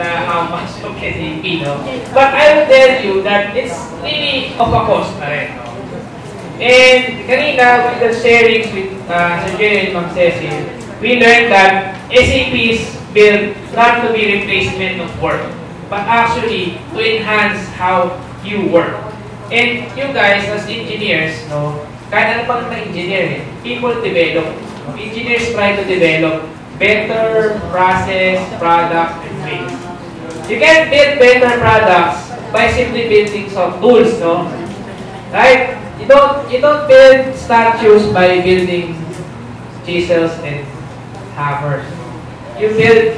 na how much of SAP, no? But I will tell you that it's really of a cost na rin, no? And kanina, with the sharings with uh, Sir Jerry and Ma'am Cecil, we learned that SAP is built not to be replacement of work, but actually to enhance how you work. And you guys, as engineers, no, kahit ano pang na-engineer, eh, people develop. Engineers try to develop better process, product, and ways. You can build better products by simply building some tools, no? Right? You don't you don't build statues by building chisels and hammers. You build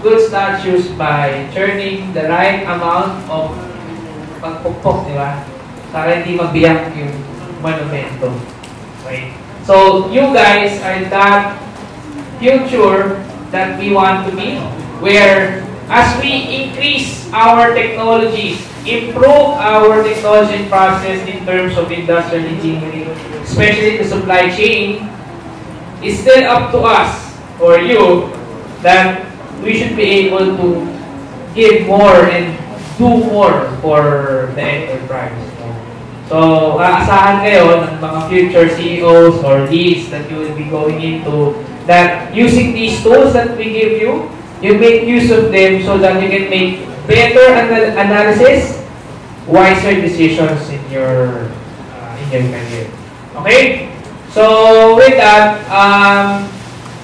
good statues by turning the right amount of pagpukpok, di ba? Para hindi mabiyak yung monumento. Okay? So, you guys are that future that we want to be, where as we increase our technologies, improve our technology process in terms of industrial engineering, especially the supply chain, it's still up to us or you that we should be able to give more and do more for the enterprise. So, aasahan kayo ng mga future CEOs or leads that you will be going into that using these tools that we give you, you make use of them so that you can make better anal analysis, wiser decisions in your uh, in your career. Okay? So with that, um,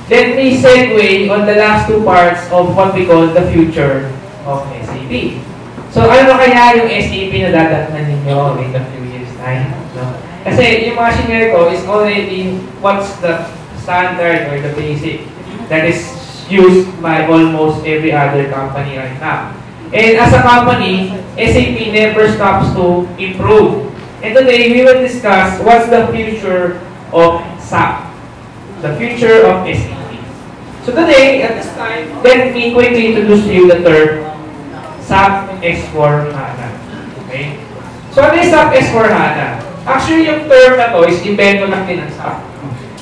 let me segue on the last two parts of what we call the future of SAP. So ano kaya yung SAP na dadatnan ninyo in a few years time? No? Kasi yung mga ko is already what's the standard or the basic that is used by almost every other company right now. And as a company, SAP never stops to improve. And today, we will discuss what's the future of SAP, the future of SAP. So today, at this time, let me quickly introduce to you the term SAP S4HANA. Okay? So ano yung SAP S4HANA? Actually, yung term na to is invento lang din ng SAP.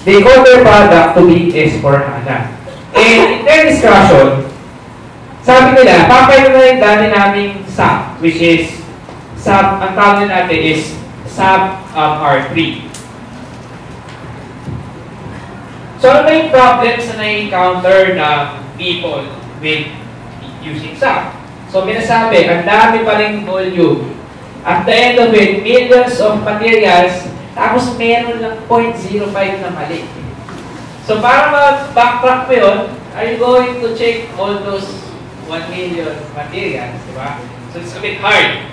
They call their product to be S4HANA. And in their discussion, sabi nila, papayo na yung dami naming SAP, which is, SAP, ang tawag na natin is SAP um, R3. So, ano yung problems na na-encounter na people with using SAP? So, minasabi, ang dami pa rin volume. At the end of it, millions of materials, tapos meron lang 0.05 na mali. So, para mag-backtrack mo yun, are you going to check all those 1 million materials, di ba? So, it's a bit hard.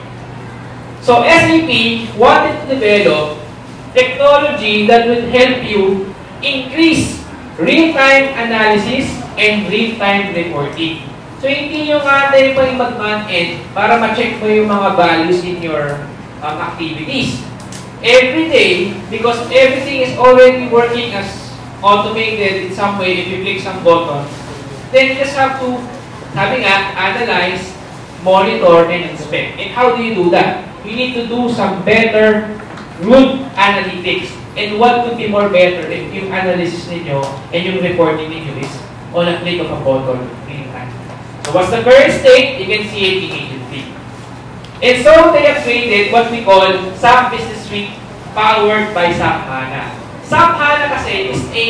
So, SAP wanted to develop technology that would help you increase real-time analysis and real-time reporting. So, hindi nyo natin pang mag-man-end para ma-check mo yung mga values in your um, activities. Every day, because everything is already working as automated in some way if you click some button, then you just have to, sabi nga, analyze, monitor, and inspect. And how do you do that? You need to do some better root analytics. And what could be more better if yung analysis ninyo and yung reporting ninyo is on a click of a button in time. So what's the current state? You can see it immediately. And so they have created what we call SAP Business Suite powered by SAP HANA. SAP HANA kasi is a,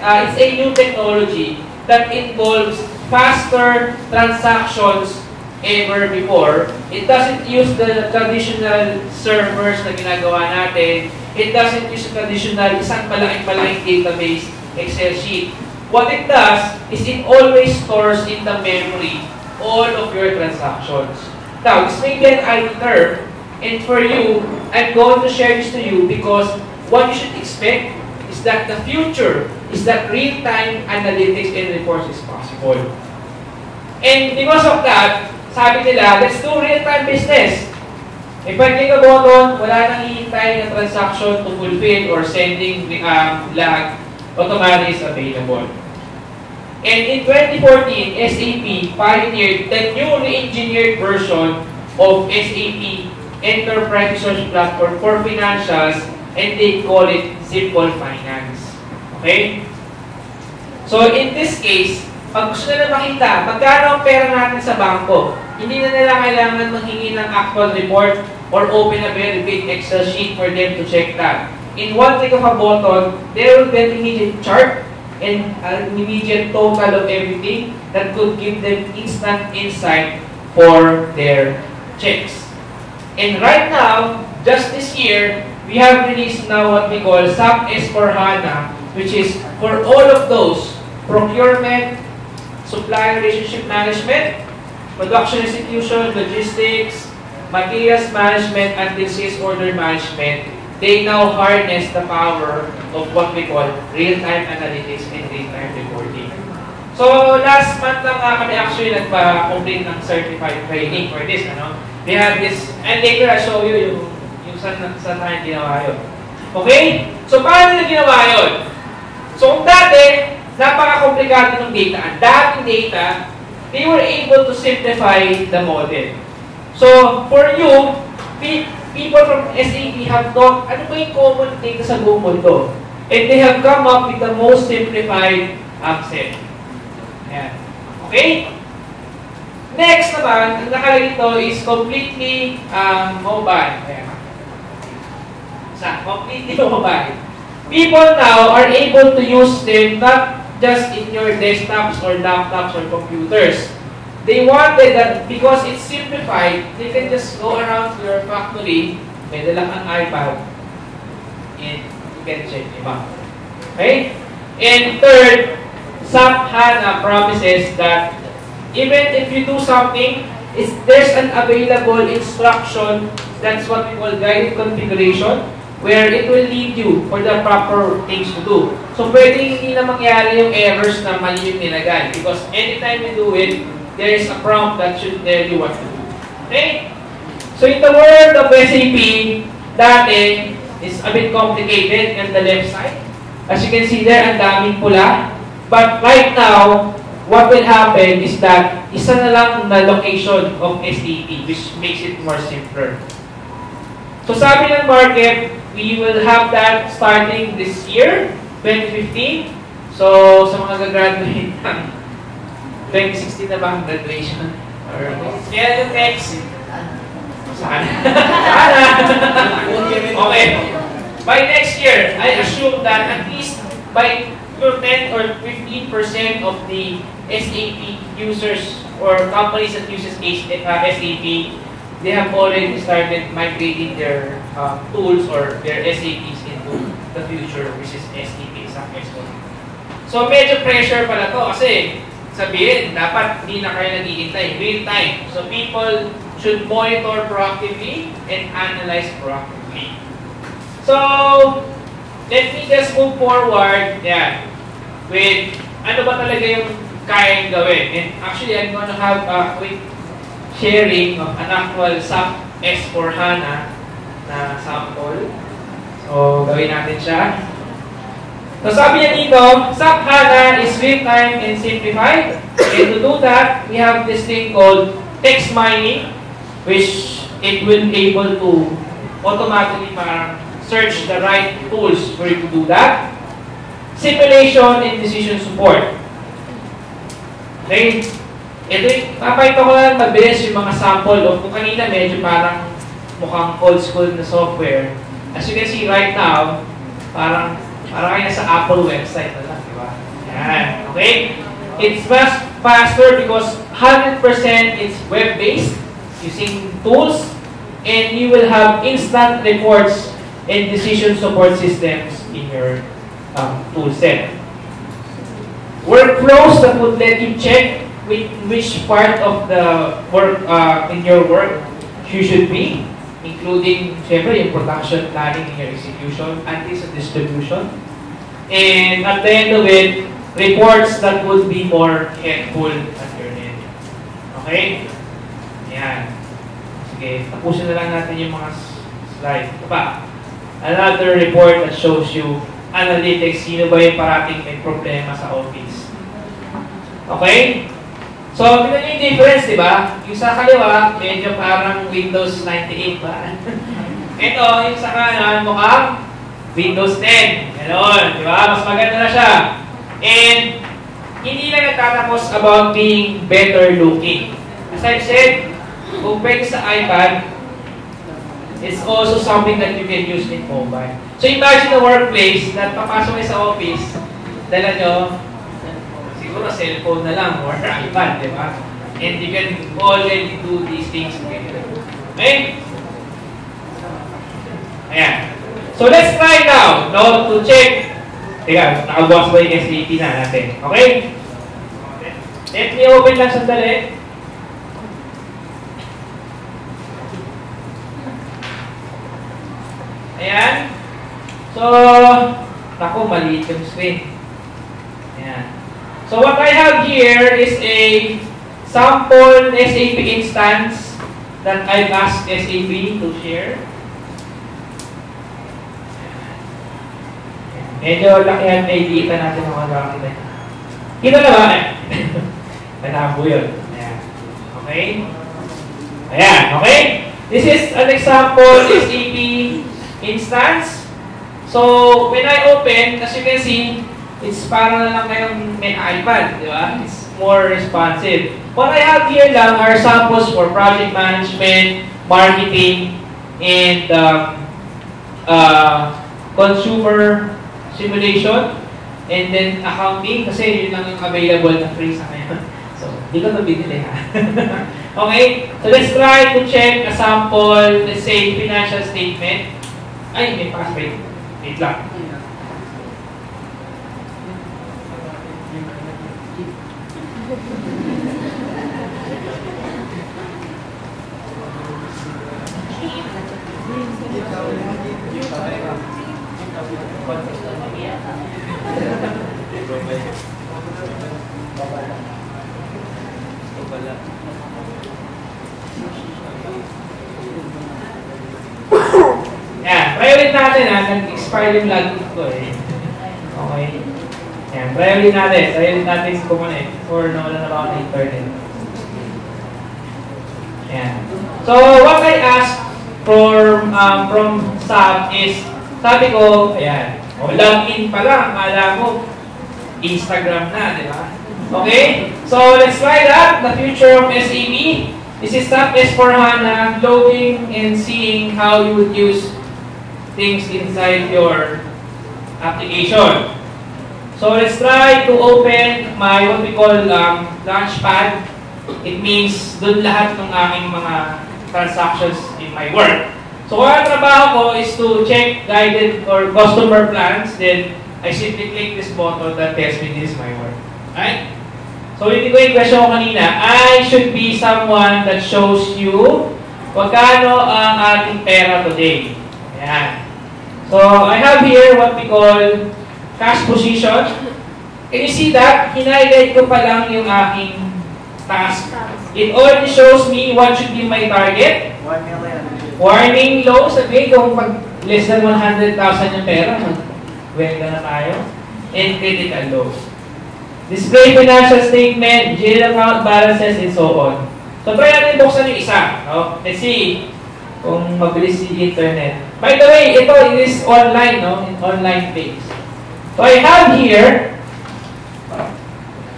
uh, it's a new technology that involves faster transactions ever before. It doesn't use the traditional servers na ginagawa natin. It doesn't use the traditional isang malaking-malaking database Excel sheet. What it does is it always stores in the memory all of your transactions. Now, this may be IT term, and for you, I'm going to share this to you because what you should expect is that the future is that real-time analytics and reports is possible. And because of that, sabi nila, let's do real-time business. If I click a button, wala nang hihintay na transaction to fulfill or sending um, lag, automatically is available. And in 2014, SAP pioneered the new re-engineered version of SAP Enterprise Resource Platform for Financials and they call it Simple Finance. Okay? So in this case, pag gusto nila makita, magkano ang pera natin sa bangko, hindi na nila kailangan manghingi ng actual report or open a very big Excel sheet for them to check that. In one click of a button, there will be an immediate chart and an immediate total of everything that could give them instant insight for their checks. And right now, just this year, we have released now what we call SAP S4HANA, which is for all of those procurement, supply relationship management, production execution, logistics, materials management, and sales order management, they now harness the power of what we call real-time analytics and real-time reporting. So, last month lang uh, kami actually nagpa-complete ng certified training for this. Ano? They have this, and later I'll show you yung saan, saan tayo ginawa yun. Okay? So, paano nila ginawa yun? So, kung dati, napaka-komplikado ng data. Ang daming data, they were able to simplify the model. So, for you, people from SAP have thought, ano ba yung common data sa buong mundo? And they have come up with the most simplified accent. Ayan. Okay? Next naman, ang nakalagay ito is completely um, mobile. Ayan. Sa, completely mobile. People now are able to use them not just in your desktops or laptops or computers. They wanted that because it's simplified, they can just go around your factory, may dala kang iPad, and you can check iba. Okay? And third, SAP HANA promises that even if you do something, is there's an available instruction, that's what we call guided configuration, where it will lead you for the proper things to do. So, pwede hindi na mangyari yung errors na mali yung nilagay. Because anytime you do it, there is a prompt that should tell you what to do. Okay? So, in the world of SAP, dati is a bit complicated on the left side. As you can see there, ang daming pula. But right now, what will happen is that isa na lang na location of SAP which makes it more simpler. So sabi ng market, we will have that starting this year, 2015. So, sa mga gagraduate ng 2016 na ba ang graduation? Or, kaya yung next, sana. sana. okay. By next year, I assume that at least by 10 or 15% of the SAP users or companies that uses uh, SAP they have already started migrating their uh, tools or their SAPs into the future, which is SAP, SAP S4. So, medyo pressure pala to kasi sabihin, dapat hindi na kayo naghihintay, real time. So, people should monitor proactively and analyze proactively. So, let me just move forward, yeah, with ano ba talaga yung kayang gawin. And actually, I'm gonna have a quick sharing of an actual SAP S4 HANA na sample. So, gawin natin siya. So, sabi niya dito, SAP HANA is real-time and simplified. And to do that, we have this thing called text mining, which it will be able to automatically search the right tools for you to do that. Simulation and decision support. Okay? Ito papakita ko lang mabilis yung mga sample of kung kanina medyo parang mukhang old school na software. As you can see right now, parang parang kayo sa Apple website na lang, di ba? Yan. Okay? It's much faster because 100% it's web-based using tools and you will have instant reports and decision support systems in your um, tool set. Workflows that would let you check which part of the work uh, in your work you should be, including, syempre, yung production planning and your execution, anti sa distribution. And at the end of it, reports that would be more helpful at your end. Okay? Yan. Sige, tapusin na lang natin yung mga slide. Pa. Another report that shows you analytics, sino ba yung parating may problema sa office. Okay? So, tignan niyo yung difference, di ba? Yung sa kaliwa, medyo parang Windows 98 ba? Ito, yung sa kanan, mukhang Windows 10. Ganon, di ba? Mas maganda na siya. And, hindi lang nagtatapos about being better looking. As I've said, kung pwede sa iPad, it's also something that you can use in mobile. So imagine a workplace na papasok kayo sa office, dala nyo, siguro cellphone na lang or iPad, di ba? And you can already do these things together. Okay? Ayan. So let's try now, no, to check. Teka, nakabukas ba yung SAP na natin? Okay? Let me open lang sandali. Ayan. So, naku, maliit yung screen. Ayan. So what I have here is a sample SAP instance that I've asked SAP to share. Medyo lakihan na ikita natin ang mga gamit. Kita na ba? Malabo yun. Ayan. Okay? Ayan, okay? This is an example SAP instance. So, when I open, as you can see, it's para na lang kayong may iPad, di ba? It's more responsive. What I have here lang are samples for project management, marketing, and um, uh, consumer simulation, and then accounting, kasi yun lang yung available na free sa ngayon. So, hindi ko ito binili ha. okay? So, let's try to check a sample, let's say, financial statement. Ay, may password. Wait lang. Yan, try ulit natin ha. Yung login ko eh. Okay. Yan, try ulit natin. Ulit natin connect or nawala na ako ng internet. Yan. So, what I asked for, um, from staff is, sabi ko, ayan, o login pa lang, kala mo, Instagram na, di ba? Okay? So, let's try that. The future of SAP. This is SAP S4HANA, loading and seeing how you would use things inside your application. So let's try to open my what we call um, Launchpad. It means doon lahat ng aking mga transactions in my work. So ang trabaho ko is to check guided or customer plans. Then I simply click this button that tells me this is my work. Right? So hindi ko yung question ko kanina, I should be someone that shows you magkano ang ating pera today. Ayan. So, I have here what we call cash position. Can you see that? Hinighlight ko pa lang yung aking task. It already shows me what should be my target. 1 million. Warning low, sabi kung pag less than 100,000 yung pera, mag-wenda na tayo. And critical lows. Display financial statement, general account balances, and so on. So, try natin buksan yung isa. No? Let's see kung mabilis si internet. By the way, ito is online, no? In online page. So, I have here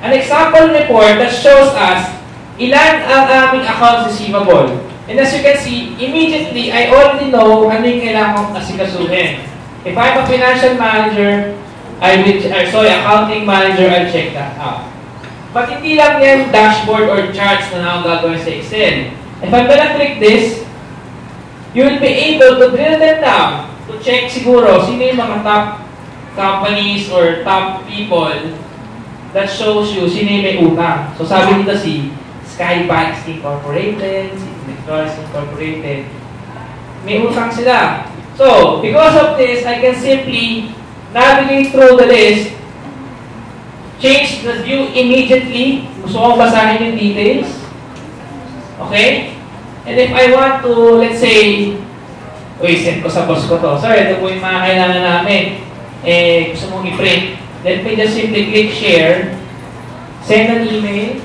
an example report that shows us ilan ang aming accounts receivable. And as you can see, immediately, I already know ano yung kailangan kong asikasuhin. If I'm a financial manager, I will, uh, sorry, accounting manager, I'll check that out. But hindi lang yan dashboard or charts na ako gagawin sa Excel. If I'm gonna click this, you will be able to drill them down to check siguro sino yung mga top companies or top people that shows you sino yung may utang. So sabi dito si Skybanks Incorporated, si Electronics Incorporated, may utang sila. So, because of this, I can simply navigate through the list, change the view immediately. Gusto kong basahin yung details. Okay? And if I want to, let's say, uy, send ko sa boss ko to. Sir, ito po yung mga kailangan namin. Eh, gusto mong i-print. Let me just simply click share, send an email,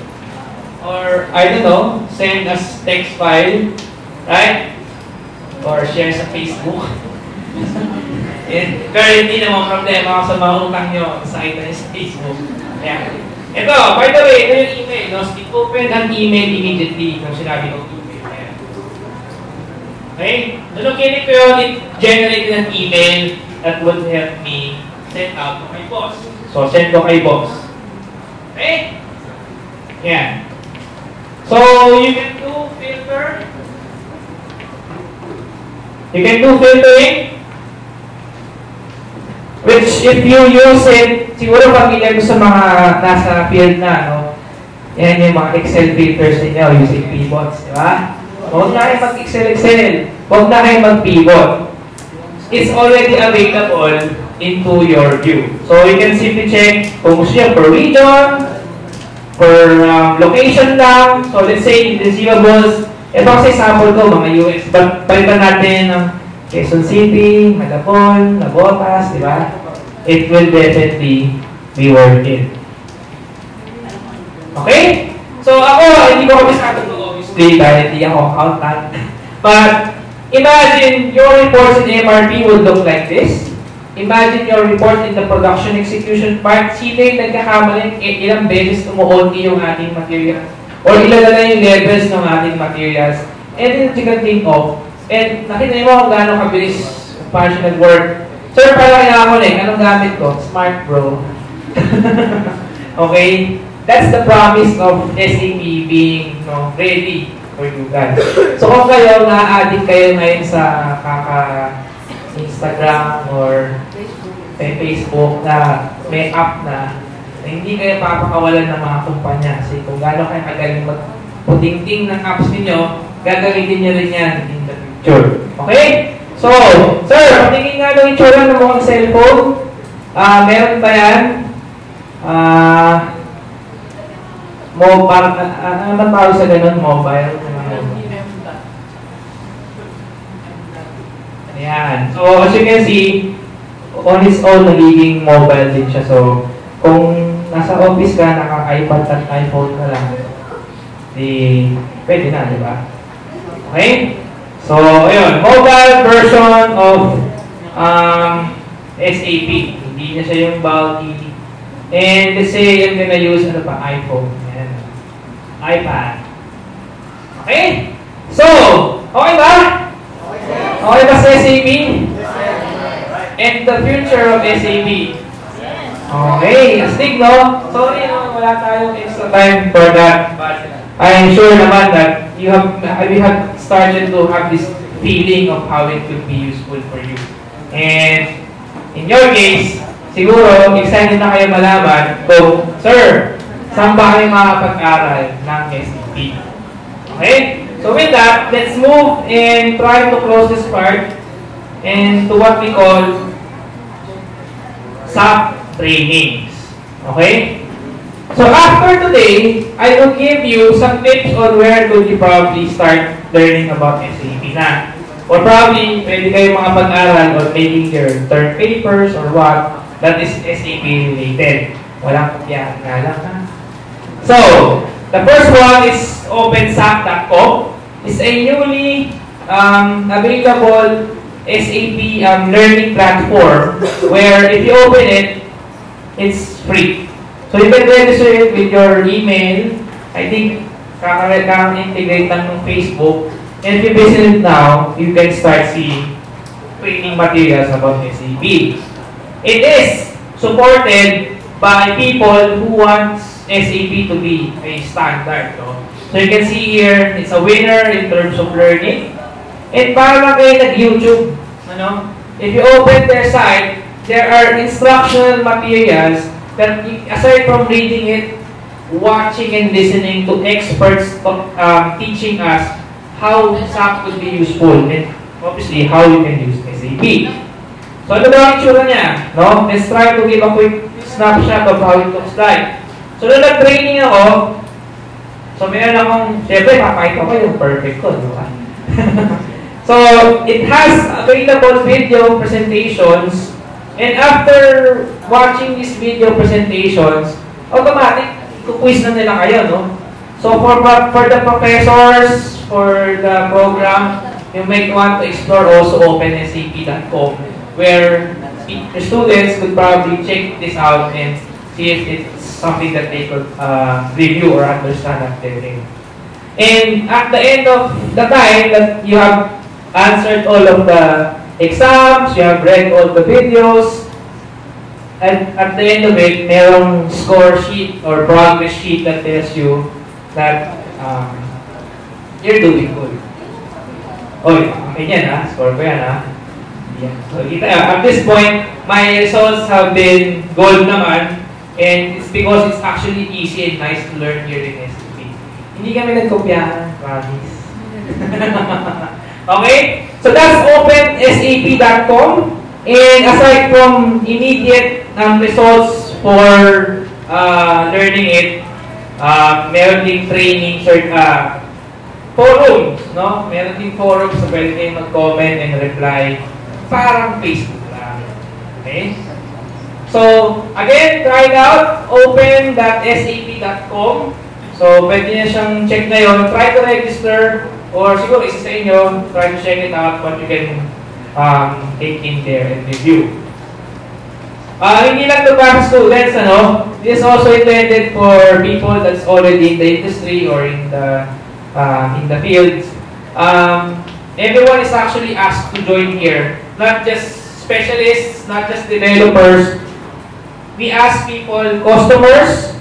or I don't know, send as text file, right? Or share sa Facebook. And, hindi naman problema sa mga utang nyo sa kita sa Facebook. Yeah. Ito, by the way, ito yung email. No? Stick open an email immediately kung sinabi ko. Okay? Nung kinip ko yun, it generated an email that would help me send out to my boss. So, send ko kay boss. Okay? Yan. So, you can do filter. You can do filtering. Which, if you use it, siguro familiar ko sa mga nasa field na, no? Yan yung mga Excel filters ninyo using pivots, di ba? Huwag na kayo mag-Excel-Excel. Huwag na kayo mag-pivot. It's already available into your view. So, you can simply check kung gusto nyo per region, per um, location lang. So, let's say, in receivables, ito kasi sample ko, mga US. Palitan natin ng Quezon City, Malabon, Nabotas, di ba? It will definitely be worth it. Okay? So ako, hindi ko kabisado to dahil hindi ako accountant. But imagine your reports in MRP would look like this. Imagine your report in the production execution part. Sino yung nagkakamali? Ilang beses umuunti yung ating materials? Or ilan na yung levels ng ating materials? And then you can think of, and nakita mo kung gaano kabilis paano siya nag-work. Sir, pala kaya ako eh, anong gamit ko? Smart bro. okay? That's the promise of SAP being no, ready for you guys. So kung kayo, na-addict kayo ngayon sa kaka Instagram or may Facebook na may app na, na hindi kayo papakawalan ng mga kumpanya. Kasi kung gano'n kayo kagaling magputingting ng apps ninyo, gagamitin nyo rin yan in the future. Okay? So, sir, patingin nga ng itsura ng mga cellphone. Ah, meron ba yan? Ah, mo parang ano man tawag sa ganun mobile Ayan. So, as you can see, on its own, nagiging mobile din siya. So, kung nasa office ka, naka-iPad at iPhone ka lang, di, pwede na, di ba? Okay? So, ayun, mobile version of um, SAP. Hindi na siya yung bulky. And let's say, I'm gonna use ano pa, iPhone. IPad. Okay? So, okay ba? Okay ba sa SAP? And the future of SAP? Okay, astig no? Sorry no, wala tayong extra time for that. But I'm sure naman that you have, we have started to have this feeling of how it could be useful for you. And in your case, siguro, excited na kayo malaman kung, Sir, saan ba kayo makapag-aral ng SAP? Okay? So with that, let's move and try to close this part and to what we call SAP trainings. Okay? So after today, I will give you some tips on where could you probably start learning about SAP na. Or probably, pwede kayo mga pag-aral or taking your term papers or what that is SAP related. Walang kopyahan nga lang ha. So, the first one is OpenSAP.com. It's a newly um, available SAP um, learning platform where if you open it, it's free. So you can register it with your email. I think kaka-integrate lang ng Facebook. And if you visit it now, you can start seeing training materials about SAP. It is supported by people who want SAP to be a standard. No? So you can see here, it's a winner in terms of learning. And para kayo nag-YouTube, ano? If you open their site, there are instructional materials that aside from reading it, watching and listening to experts um, teaching us how SAP could be useful and obviously how you can use SAP. So ano ba ang itsura niya? No? Let's try to give a quick snapshot of how it looks like. So nung nag-training ako, so meron akong, syempre papakita ko yung perfect ko, di so it has available video presentations And after watching these video presentations, automatic, quiz na nila kayo, no? So for, for the professors, for the program, you might want to explore also opensap.com where students could probably check this out and if it's something that they could uh, review or understand at their. And at the end of the time that you have answered all of the exams, you have read all the videos, and at the end of it, merong score sheet or progress sheet that tells you that um, you're doing good. Oy, okay yan ha. Score ko yan ha. Yeah. So, at this point, my results have been gold naman. And it's because it's actually easy and nice to learn here in SAP. Hindi kami nagkopyahan, promise. okay? So that's opensap.com. And aside from immediate um, results for uh, learning it, uh, meron din training cert, uh, forums, no? Meron din forums na pwede kayo mag-comment and reply. Parang Facebook lang. Okay? So, again, try it out. open.sap.com So, pwede niya siyang check na yon. Try to register or siguro isa sa inyo, try to check it out what you can um, take in there and review. Uh, hindi lang to para students, ano? This is also intended for people that's already in the industry or in the uh, in the fields. Um, everyone is actually asked to join here. Not just specialists, not just developers, we ask people, customers,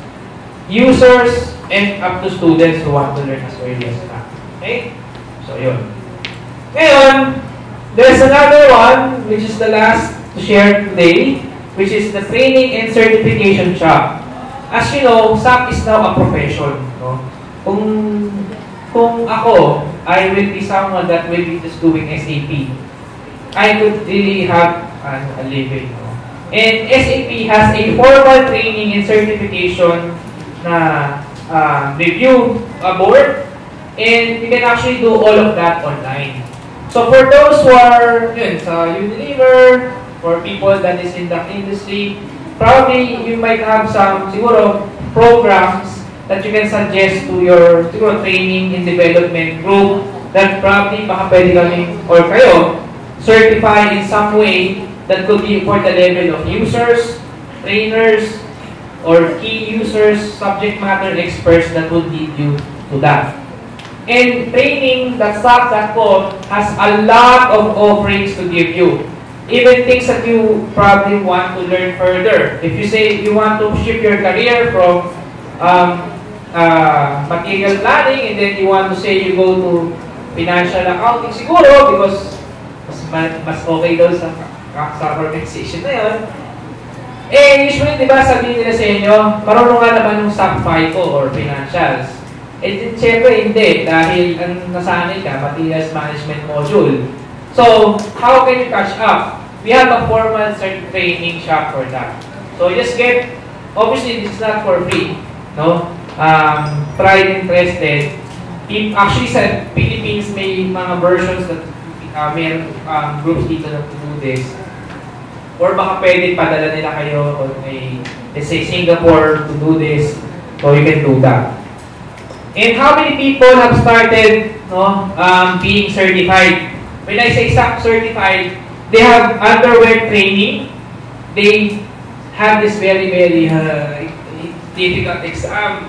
users, and up to students who want to learn as early as. Okay? So, yun. Ngayon, there's another one, which is the last to share today, which is the training and certification shop. As you know, SAP is now a profession. No? Kung, kung ako, I will be someone that will be just doing SAP, I could really have uh, a living. No? And SAP has a formal training and certification na uh, review a board and you can actually do all of that online. So for those who are yun, sa Unilever, for people that is in the industry, probably you might have some siguro programs that you can suggest to your siguro training and development group that probably baka pwede kami or kayo certify in some way that could be for the level of users, trainers, or key users, subject matter experts that would lead you to that. And training that SAP.com has a lot of offerings to give you. Even things that you probably want to learn further. If you say you want to shift your career from um, uh, material planning and then you want to say you go to financial accounting siguro because mas, mas okay daw sa sa organization na yun, eh, usually, di ba, sabihin nila sa inyo, marunong nga naman yung SAP FICO or financials. Eh, siyempre, hindi, dahil ang nasanay ka, materials management module. So, how can you catch up? We have a formal training shop for that. So, just get, obviously, this is not for free, no? Um, tried and tested. If, actually, sa Philippines, may mga versions that uh, may um, groups dito na do this or baka pwede padala nila kayo or may, let's say, Singapore to do this, so you can do that. And how many people have started no, um, being certified? When I say certified, they have underwent training. They have this very, very uh, difficult exam.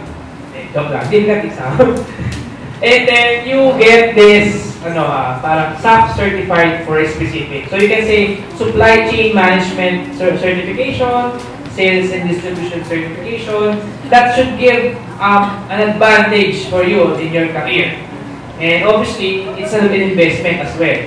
Eh, difficult exam. and then you get this ano, uh, parang SAP certified for a specific. So you can say supply chain management certification, sales and distribution certification. That should give um, an advantage for you in your career. And obviously, it's an investment as well.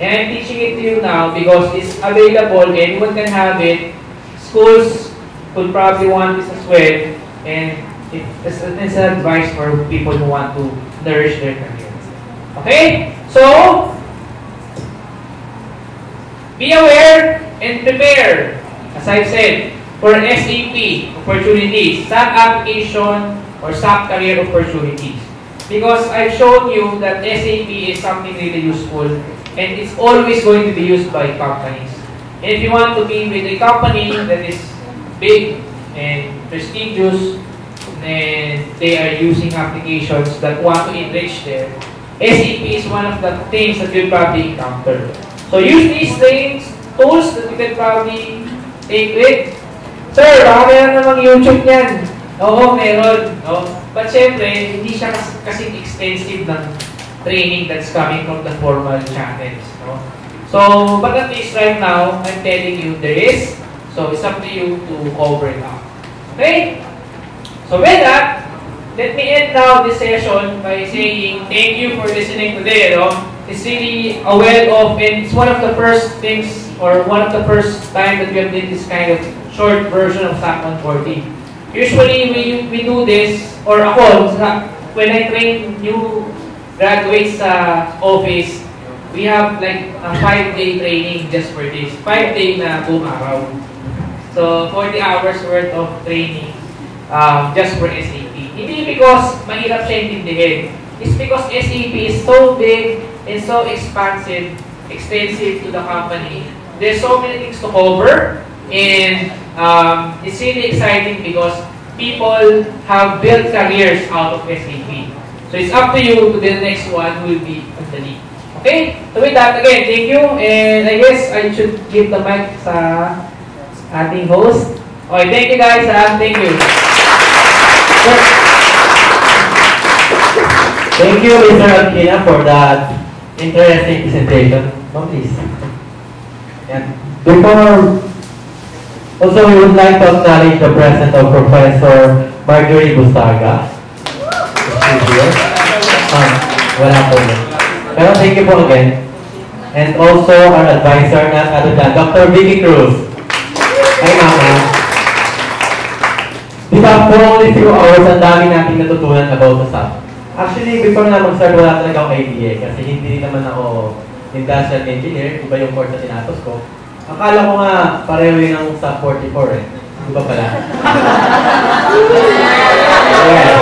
And I'm teaching it to you now because it's available, anyone can have it. Schools could probably want this as well. And it's, it's an advice for people who want to nourish their career. Okay? So, be aware and prepare, as I've said, for SAP opportunities, SAP application, or SAP career opportunities. Because I've shown you that SAP is something really useful and it's always going to be used by companies. And if you want to be with a company that is big and prestigious, and they are using applications that want to enrich their SAP is one of the things that you'll probably encounter. So use these things, tools that you can probably take with, Sir, baka meron namang YouTube niyan. Oo, meron. No? But syempre, hindi siya kas kasing extensive ng training that's coming from the formal channels. No? So, but at least right now, I'm telling you there is. So, it's up to you to cover it up. Okay? So, with that, let me end now this session by saying thank you for listening today. No? It's really a well of, and it's one of the first things, or one of the first time that we have did this kind of short version of SAP 140. Usually, we, we do this, or ako, when I train new graduates sa office, we have like a five-day training just for this. Five-day na buong araw. So, 40 hours worth of training um, just for SAP. Hindi because mahirap siya intindihin. It's because SAP is so big and so expansive, extensive to the company. There's so many things to cover and um, it's really exciting because people have built careers out of SAP. So it's up to you to the next one will be the lead. Okay? So with that, again, thank you. And I guess I should give the mic sa ating host. Okay, thank you guys. Uh, thank you. Thank you, Mr. Alkina, for that interesting presentation. No, please. And before, also we would like to acknowledge the presence of Professor Marjorie Bustarga. here. Um, wala po yun. Pero thank you po again. And also our advisor na ano dyan, Dr. Vicky Cruz. Ay mama. Di ba for only few hours, ang dami natin natutunan about the SAP. Actually, before na mag-start, wala talaga akong idea kasi hindi naman ako industrial engineer, iba yung course na tinapos ko. Akala ko nga pareho yun ng SAP 44 eh. Di ba pala? yeah.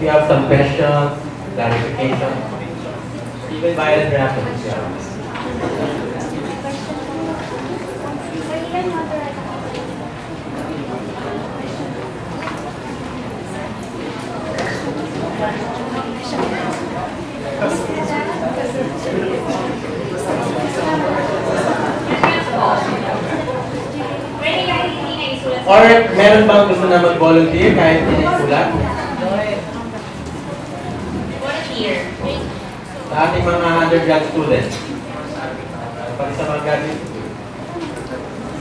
If you have some questions, clarification, even the draft Or meron bang gusto na mag-volunteer kahit hindi sulat? Volunteer. Sa ating mga undergrad students. Pati sa mga graduate.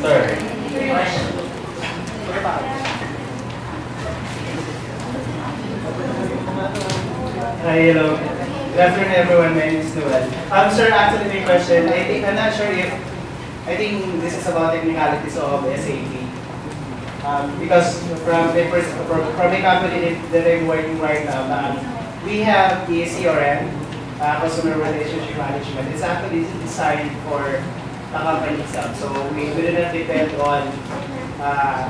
Sir. Hi, hello. Good afternoon, everyone. My name is Noel. Um, sir, actually, my question, I think, I'm not sure if, I think this is about technicalities of SAP. Um, because from the first, from, the company that I'm working right now, um, we have the CRM, uh, Customer Relationship Management. It's actually designed for the company itself. So we, not depend on uh,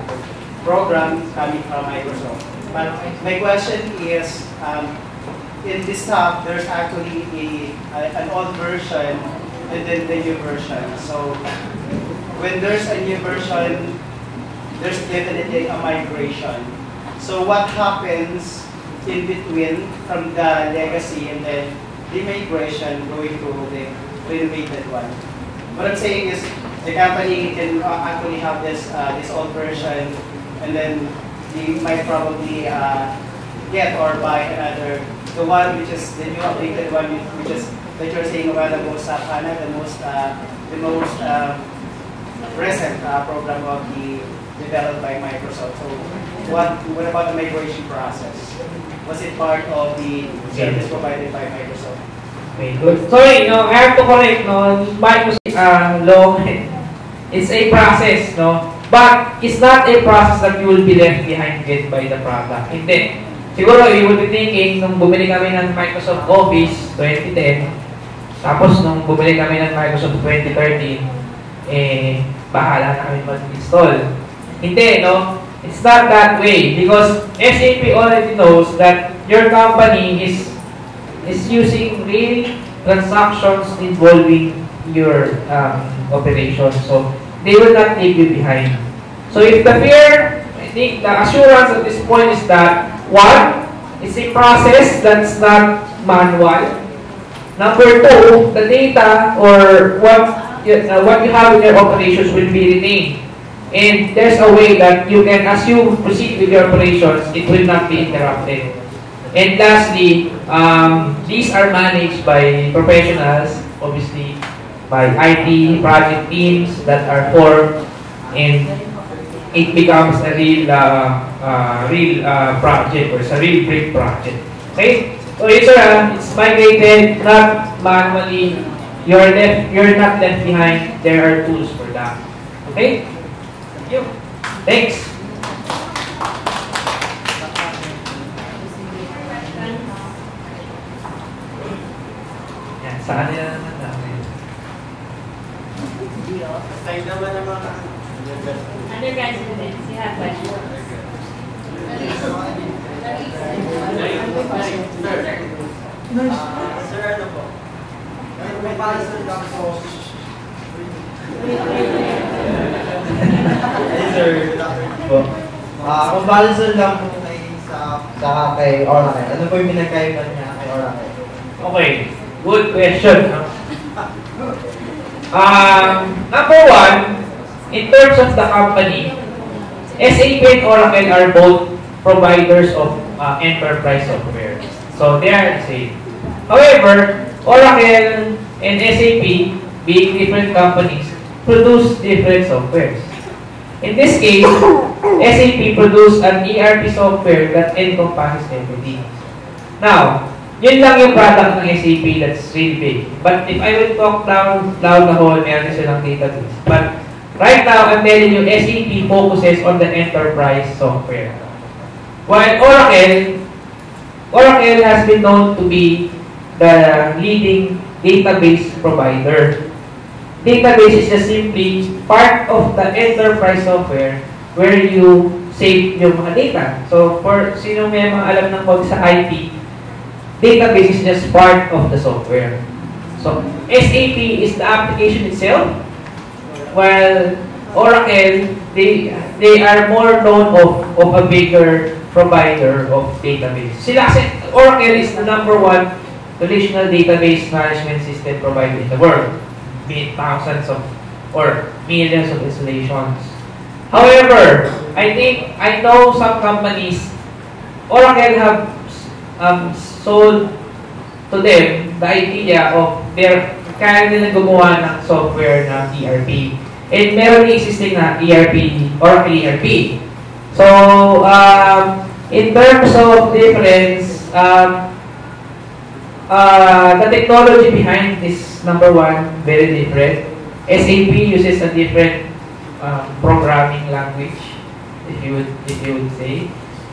programs coming from Microsoft. But my question is, um, in this tab, there's actually a, a, an old version and then the new version. So when there's a new version, there's definitely a migration. So what happens in between from the legacy and then the migration going to the renovated one? What I'm saying is the company can uh, actually have this uh, this old version and then they might probably uh, get or buy another the one which is the new updated one which is that you're saying about the most uh, the most uh, the most uh, recent program of the developed by Microsoft. So what, what about the migration process? Was it part of the service provided by Microsoft? Okay, good. Sorry, no, I have to correct, no, Microsoft uh, law, it's a process, no, but it's not a process that you will be left behind with by the product. Hindi. Siguro, you will be thinking, nung bumili kami ng Microsoft Office 2010, tapos nung bumili kami ng Microsoft 2013, eh, bahala na kami mag-install. Hindi, no? It's not that way because SAP already knows that your company is is using real transactions involving your um, operation. So they will not leave you behind. So if the fear, I think the assurance at this point is that one, it's a process that's not manual. Number two, the data or what you, uh, what you have in your operations will be retained. And there's a way that you can, as you proceed with your operations, it will not be interrupted. And lastly, um, these are managed by professionals, obviously, by IT project teams that are formed, and it becomes a real, uh, uh, real uh, project or it's a real big project. Okay? So it's, uh, it's migrated, not manually. You're left, you're not left behind. There are tools for that. Okay? You. Thanks. Yan, sa kanila naman namin. Tayo naman ang mga Undergrad students, you have questions? Ah, Sir, ano po? May policy lang po. Sir, po. Ah, comparison lang po kay sa sa kay Oracle. Ano po yung pinagkaiba niya kay Oracle? Okay, good question. Um, number one, in terms of the company, SAP and Oracle are both providers of uh, enterprise software. So they are the same. However, Oracle and SAP, being different companies, produce different softwares. In this case, SAP produced an ERP software that encompasses everything. Now, yun lang yung product ng SAP that's really big. But if I will talk down, down the hall, meron silang database. But right now, I'm telling you, SAP focuses on the enterprise software. While Oracle, Oracle has been known to be the leading database provider. Database is just simply part of the enterprise software where you save yung mga data. So, for sino may mga alam ng code sa IT, database is just part of the software. So, SAP is the application itself, while Oracle, they they are more known of, of a bigger provider of database. Sila kasi, Oracle is the number one relational database management system provider in the world. Be thousands of or millions of installations. However, I think I know some companies, Oracle have um, sold to them the idea of their kaya nilang gumawa ng software na ERP. And meron existing na ERP, Oracle ERP. So, um, in terms of difference, um, uh, the technology behind this number one, very different. SAP uses a different um, programming language, if you would, if you would say,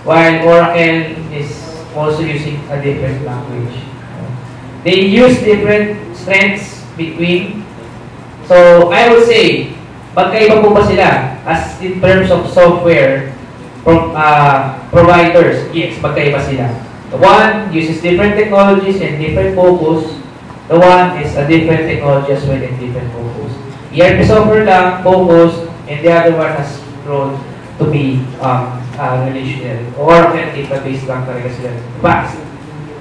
while Oracle is also using a different language. They use different strengths between. So I would say, magkaiba po ba sila as in terms of software pro, uh, providers? Yes, magkaiba sila. The one uses different technologies and different focus. The one is a different technology as well and different focus. ERP software lang, focus, and the other one has grown to be um, uh, relational or database lang talaga sila. Fast.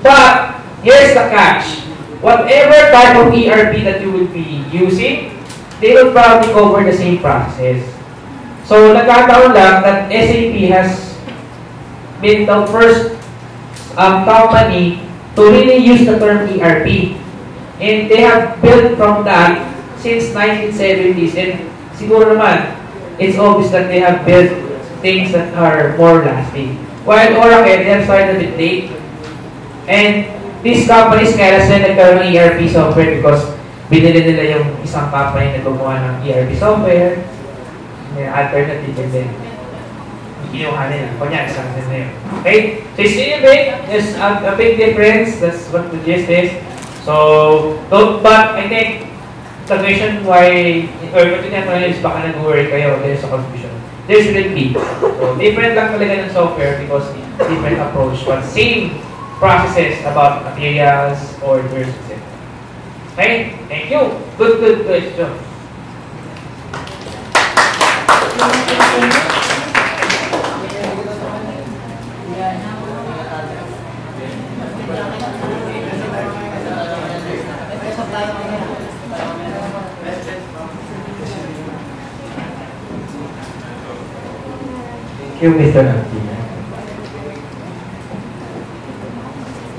But, here's the catch. Whatever type of ERP that you will be using, they will probably cover the same process. So, nagkataon lang that SAP has been the first um, company to really use the term ERP. And they have built from that since 1970s. And siguro naman, it's obvious that they have built things that are more lasting. While Oracle, they have started bit late. And these companies kaya sila nagkaroon ng ERP software because binili nila yung isang company na gumawa ng ERP software. May alternative and then kinuha nila. Kunya, isang din na yun. Okay? So, you see a there's a, a big difference. That's what the gist is. So, don't, but I think the question why, or what can is baka nag-worry kayo, there's a confusion. There shouldn't be. So, different lang talaga ng software because different approach, but same processes about materials, orders, etc. Okay? Thank you. Good, good question. Thank you, Mr. Alpina.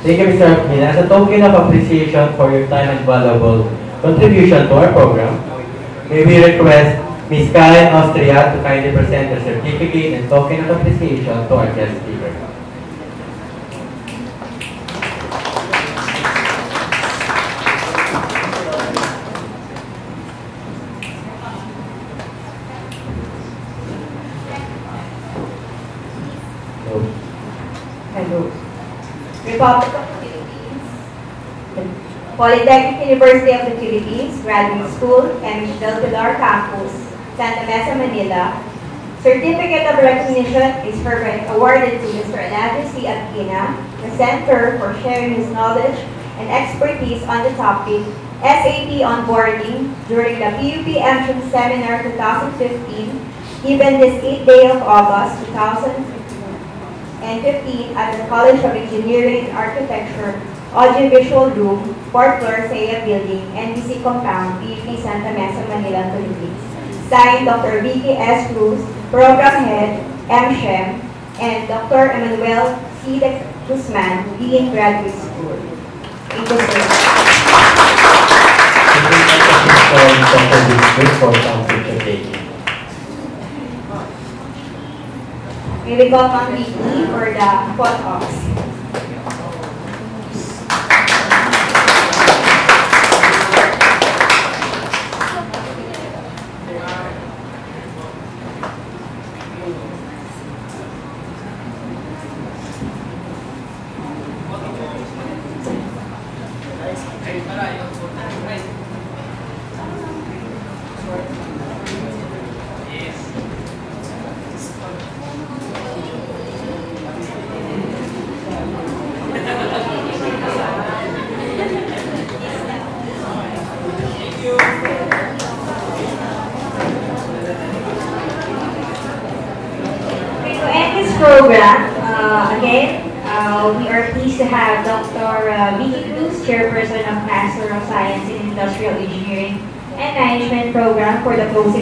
Thank you, Mr. Alpina. As a token of appreciation for your time and valuable contribution to our program, may we request Ms. Karen Austria to kindly present the certificate and token of appreciation to our guest speaker. Republic of the Philippines. Polytechnic University of the Philippines, Graduate School, and Del Pilar Campus, Santa Mesa, Manila. Certificate of recognition is hereby awarded to Mr. Eladio C. Aquina, the Center for sharing his knowledge and expertise on the topic SAP onboarding during the PUP Entrance Seminar 2015, given this 8th day of August 2015 and 15 at the College of Engineering and Architecture, Audiovisual Room, 4th floor, Building, NBC Compound, PUP Santa Mesa, Manila, Philippines. Signed, Dr. Vicky S. Cruz, Program Head, MSHEM, and Dr. Emmanuel C. De Guzman, Dean Graduate School. Thank you. Thank you, Dr. May we call Ma'am Vicky for the photos. Okay,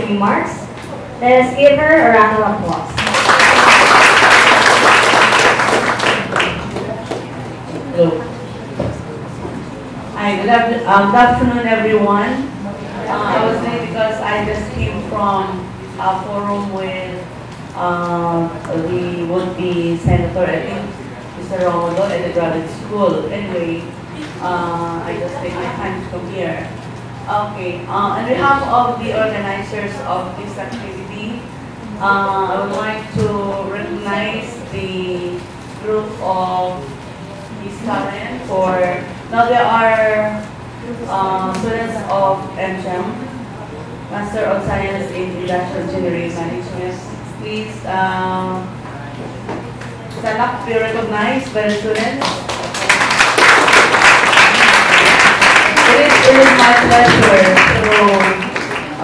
closing remarks. Let us give her a round of applause. Hello. Hi, good afternoon, um, good afternoon everyone. Uh, I was late because I just came from a forum with uh, the would-be senator, I think, Mr. Romulo at the graduate school. Anyway, uh, I just take my time to come here. Okay, uh, on behalf of the organizers of this activity, uh, I would like to recognize the group of Miss Karen for, now there are uh, students of MGEM, Master of Science in Industrial Engineering Management. Please um, stand up be recognized by the students. It is, my pleasure to,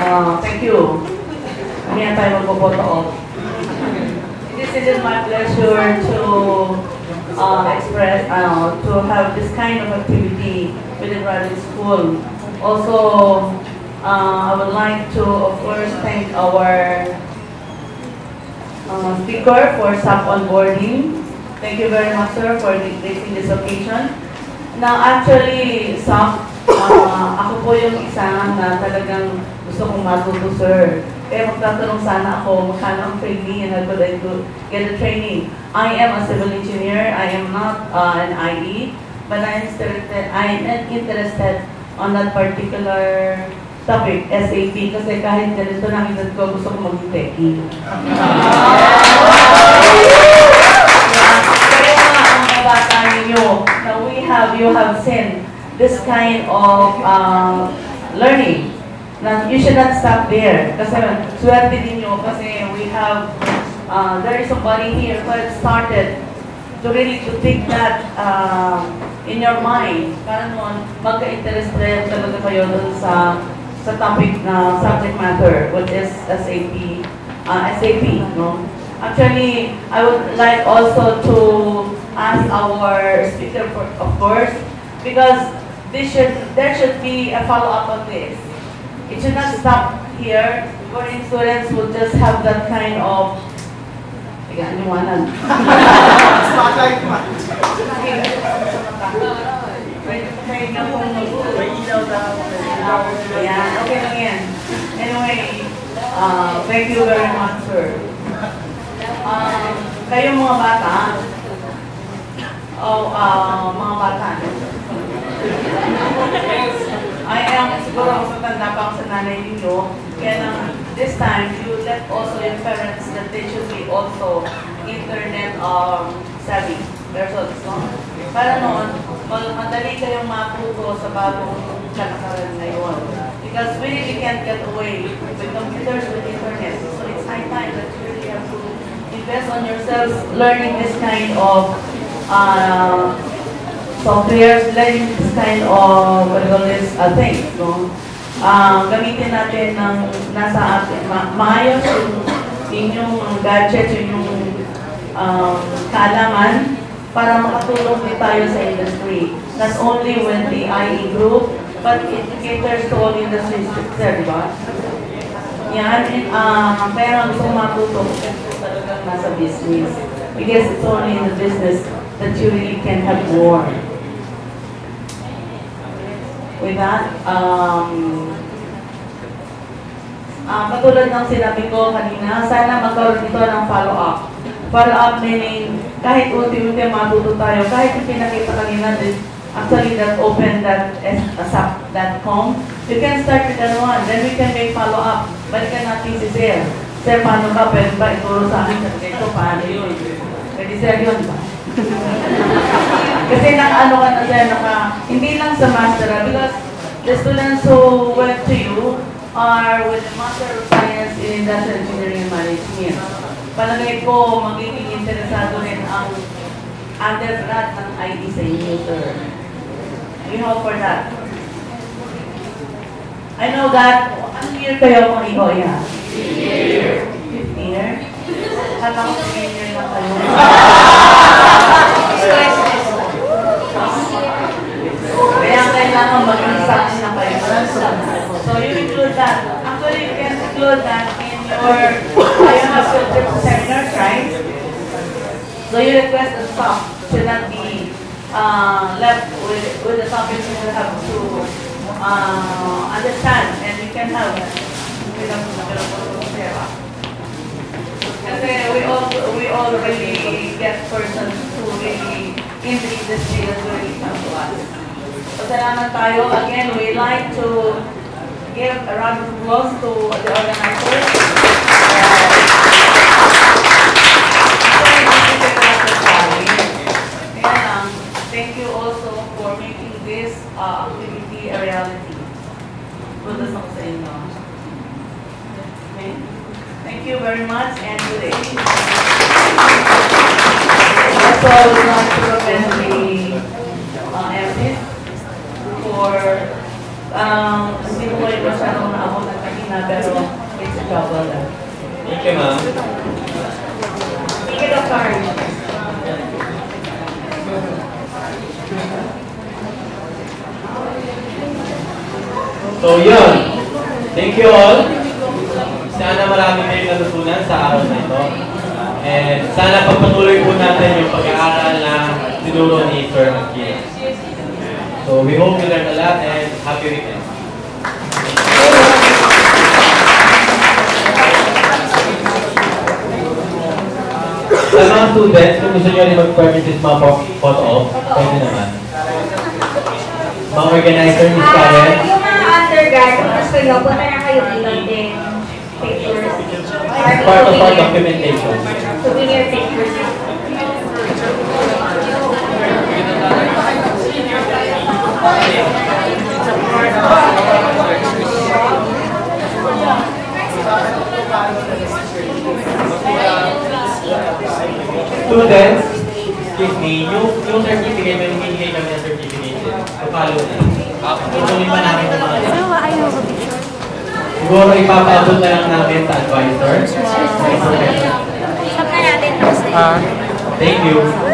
uh, thank you. Na tayo magboboto. It is, my pleasure to uh, express, uh, to have this kind of activity with the graduate school. Also, uh, I would like to, of course, thank our uh, speaker for SAP onboarding. Thank you very much, sir, for gracing this occasion. Now, actually, SAP, uh, ako po yung isa na talagang gusto kong matuto, sir. Kaya magtatanong sana ako, magkano ang training and how could I do, get the training? I am a civil engineer, I am not uh, an IE, but I am interested, I am interested on that particular topic, SAP, kasi kahit ganito lang edad ko, gusto ko maging techie. Kaya mga bata ninyo, na we have, you have seen this kind of uh, learning. Na you should not stop there. Kasi swerte din nyo kasi we have, uh, there is somebody here who had started to really to take that um, in your mind. Para noon, magka-interest rin talaga kayo dun sa sa topic na subject matter, which is SAP, uh, SAP, no? Actually, I would like also to ask our speaker, for, of course, because this should, there should be a follow-up on this. It should not stop here, wherein students will just have that kind of. Ayan, okay lang. Anyway, uh, thank you very much, sir. Um, mga bata, oh, uh, mga bata, I am siguro mas matanda pa ako sa nanay ninyo, kaya lang this time, you let also your parents that they should be also internet um, savvy persons, no? Para noon, madali kayong matuto sa bagong kalakaran ngayon. Because we really can't get away with computers, with internet. So it's high time that you really have to invest on yourselves learning this kind of uh, softwares, learning this kind of, what do you uh, things, no? Ah, gamitin natin ng nasa atin, ma maayos yung inyong gadget, inyong um, kaalaman para makatulong din tayo sa industry. Not only when the IE group, but it caters to all industries, sir, di ba? Yan, and, uh, pero gusto ko matuto talagang nasa business. Because it's only in the business that you really can have more. With that, um, ah katulad ng sinabi ko kanina, sana magkaroon dito ng follow-up. Follow-up meaning, kahit unti-unti matuto tayo, kahit yung pinakita kanina, actually that open that sap.com, you can start with that one, then we can make follow-up. Balikan natin si Sir. Sir, paano ka? Pwede ba ituro sa akin ito? Paano yun? Pwede Sir yun ba? Kasi naka-ano ka na dyan, naka, hindi lang sa master, ah, because the students who went to you are with Master of Science in Industrial Engineering and Management. Palagay ko, magiging interesado rin ang undergrad ng ID sa inyo, sir. We hope for that. I know that, anong year kayo mga iho, yeah? Fifth year. Kala ko fifth year na kayo. kailangan mag-research na kayo. So you include that. Actually, you can include that in your, you have to seminars, right? So you request the staff should not be uh, left with, with the topics you have to uh, understand and you can have bilang pera. Kasi we all we all really get persons who really in the industry that really come to us. Salamat tayo. Again, we like to give a round of applause to the organizers. Thank you also for making this uh, activity a reality. Thank you very much and good day. Would like to for um, hindi ko kayo masyadong naabot ng kanina pero it's a trouble. Thank you, ma'am. Speak it courage. So, yun. Thank you all. Sana marami kayong natutunan sa araw na ito. And sana pagpatuloy po natin yung pag-aaral na tinuro ni Sir Aquino. So, we hope you learned a lot and happy weekend. Sa mga students, kung gusto nyo rin this mga pho- photo op, pwede naman. Mga organizer, Miss Ah, Karen. yung mga undergrad, kung gusto nyo, punta na kayo dito din. Pictures. Part of our documentation. Souvenir pictures. Students, excuse me, yung, yung certificate, may binigay kami ng certificate. Papalo na. Tutuloy pa namin yung mga picture. Siguro ipapaabot na lang namin sa advisor. Natin. Thank you.